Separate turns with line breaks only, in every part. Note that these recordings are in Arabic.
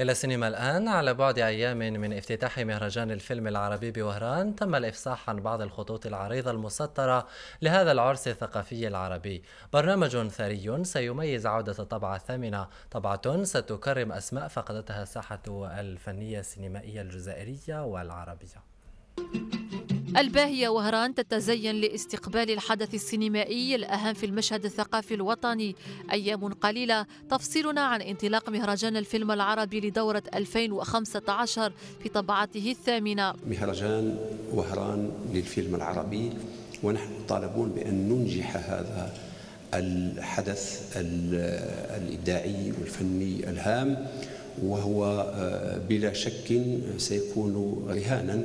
إلى السينما الآن على بعد أيام من افتتاح مهرجان الفيلم العربي بوهران تم الإفصاح عن بعض الخطوط العريضة المسطرة لهذا العرس الثقافي العربي. برنامج ثري سيميز عودة الطبعة الثامنة طبعة ستكرم أسماء فقدتها الساحة الفنية السينمائية الجزائرية والعربية.
الباهية وهران تتزين لاستقبال الحدث السينمائي الأهم في المشهد الثقافي الوطني. أيام قليلة تفصلنا عن انطلاق مهرجان الفيلم العربي لدورة 2015 في طبعته الثامنة.
مهرجان وهران للفيلم العربي ونحن طالبون بأن ننجح هذا الحدث الإبداعي والفني الهام وهو آه، بلا شك سيكون رهانا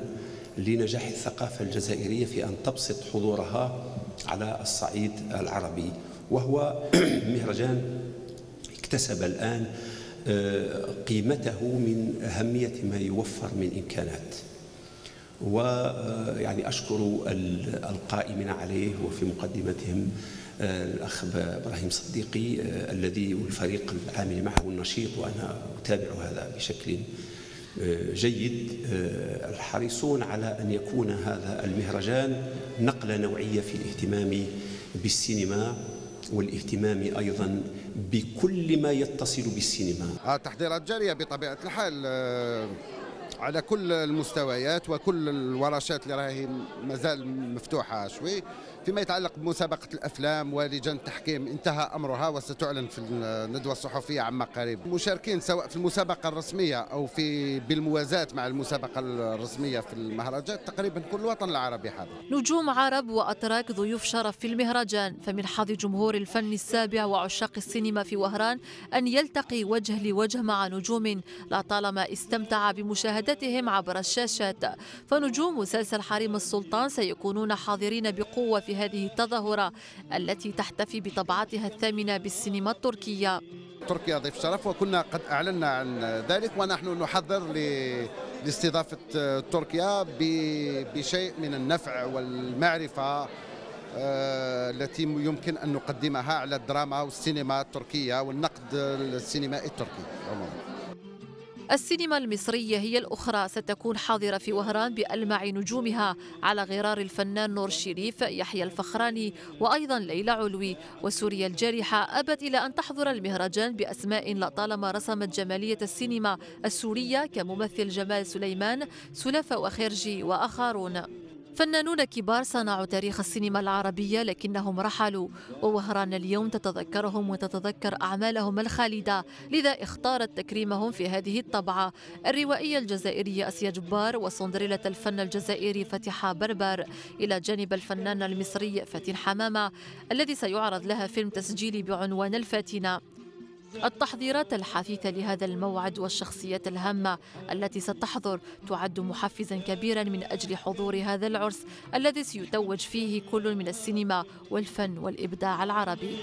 لنجاح الثقافة الجزائرية في أن تبسط حضورها على الصعيد العربي وهو مهرجان اكتسب الآن آه، قيمته من أهمية ما يوفر من إمكانات. ويعني أشكر القائمين عليه وفي مقدمتهم آه، الأخ إبراهيم صديقي آه، الذي والفريق العامل معه النشيط وأنا أتابع هذا بشكل جيد آه، الحريصون على أن يكون هذا المهرجان نقلة نوعية في الاهتمام بالسينما والاهتمام أيضا بكل ما يتصل بالسينما.
التحضيرات جارية بطبيعة الحال آه، على كل المستويات وكل الورشات اللي راهي مازال مفتوحة شوي فيما يتعلق بمسابقة الأفلام ولجان التحكيم انتهى أمرها وستعلن في الندوة الصحفية عما قريب. مشاركين سواء في المسابقة الرسمية أو في بالموازاة مع المسابقة الرسمية في المهرجان تقريبا كل الوطن العربي حاضر.
نجوم عرب وأتراك ضيوف شرف في المهرجان فمن حظ جمهور الفن السابع وعشاق السينما في وهران أن يلتقي وجه لوجه مع نجوم لطالما استمتع بمشاهدتهم عبر الشاشات. فنجوم مسلسل حريم السلطان سيكونون حاضرين بقوة في هذه التظاهرة التي تحتفي بطبعتها الثامنة بالسينما التركية.
تركيا ضيف شرف وكنا قد أعلنا عن ذلك ونحن نحضر لاستضافة تركيا بشيء من النفع والمعرفة آه، التي يمكن أن نقدمها على الدراما والسينما التركية والنقد السينمائي التركي. عموما
السينما المصرية هي الأخرى. ستكون حاضرة في وهران بألمع نجومها على غرار الفنان نور الشريف يحيى الفخراني وأيضا ليلى علوي وسوريا الجارحة. أبت إلى أن تحضر المهرجان بأسماء لطالما رسمت جمالية السينما السورية كممثل جمال سليمان سلافة وخيرجي وآخرون فنانون كبار صنعوا تاريخ السينما العربية لكنهم رحلوا ووهران اليوم تتذكرهم وتتذكر أعمالهم الخالدة لذا اختارت تكريمهم في هذه الطبعة. الروائية الجزائرية أسيا جبار وصندريلة الفن الجزائري فتحة بربر. إلى جانب الفنان المصري فاتن حمامة الذي سيعرض لها فيلم تسجيلي بعنوان الفاتنة. التحضيرات الحثيثة لهذا الموعد والشخصيات الهامة التي ستحضر تعد محفزا كبيرا من أجل حضور هذا العرس الذي سيتوج فيه كل من السينما والفن والإبداع العربي.